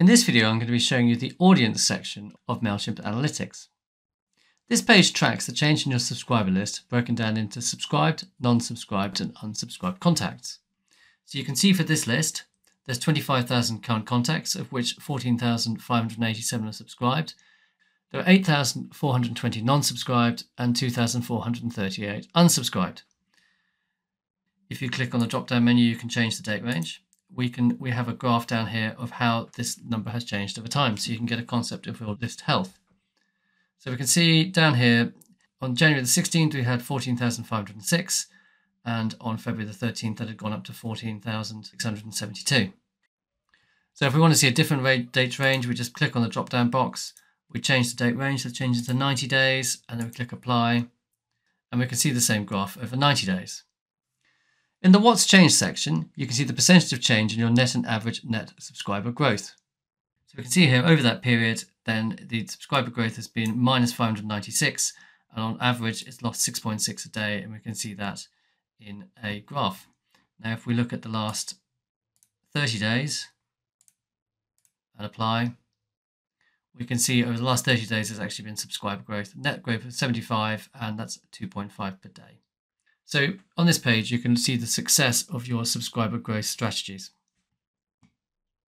In this video, I'm going to be showing you the audience section of MailChimp Analytics. This page tracks the change in your subscriber list broken down into subscribed, non-subscribed and unsubscribed contacts. So you can see for this list, there's 25,000 current contacts, of which 14,587 are subscribed. There are 8,420 non-subscribed and 2,438 unsubscribed. If you click on the drop-down menu, you can change the date range we can we have a graph down here of how this number has changed over time so you can get a concept of your list health. So we can see down here on January the 16th we had 14,506 and on February the 13th that had gone up to 14,672 so if we want to see a different date range we just click on the drop down box. We change the date range so it changes to 90 days and then we click apply and we can see the same graph over 90 days in the What's Changed section, you can see the percentage of change in your net and average net subscriber growth. So we can see here over that period, then the subscriber growth has been minus 596, and on average, it's lost 6.6 a day, and we can see that in a graph. Now, if we look at the last 30 days and apply, we can see over the last 30 days there's actually been subscriber growth, net growth of 75, and that's 2.5 per day. So on this page, you can see the success of your subscriber growth strategies.